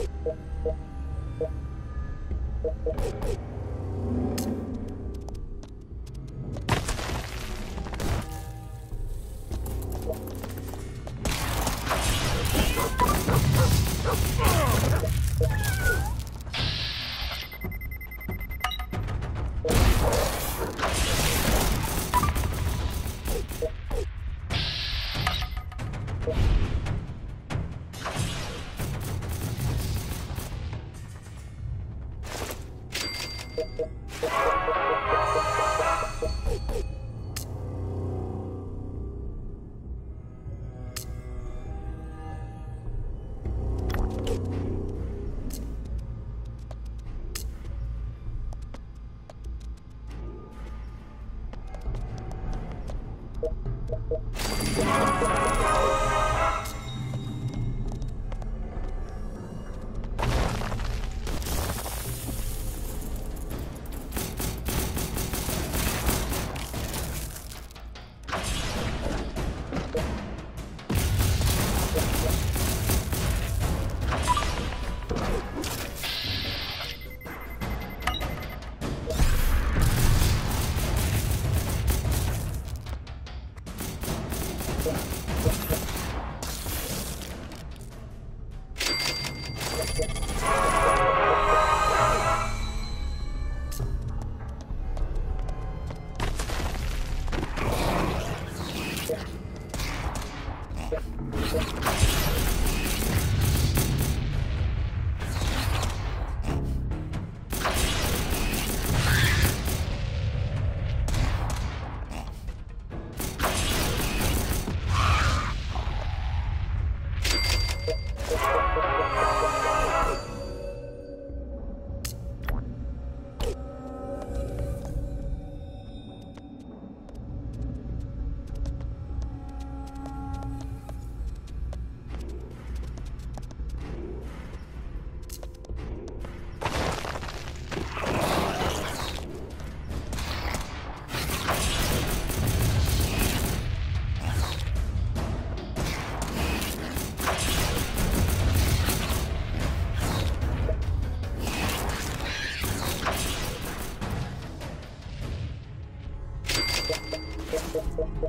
Thank you Yeah.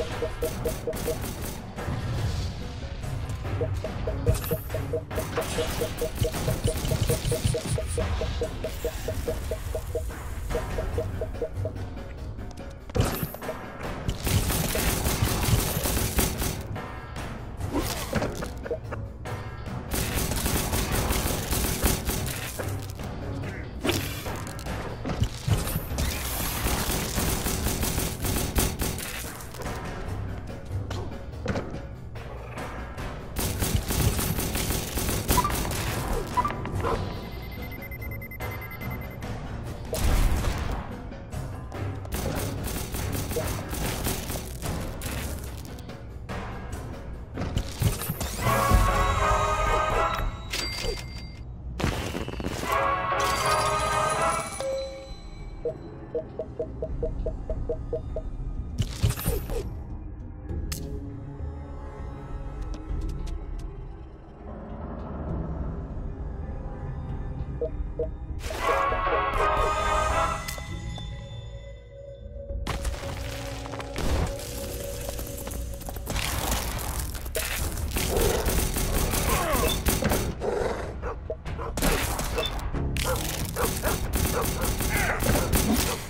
Thank you. Let's go.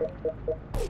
you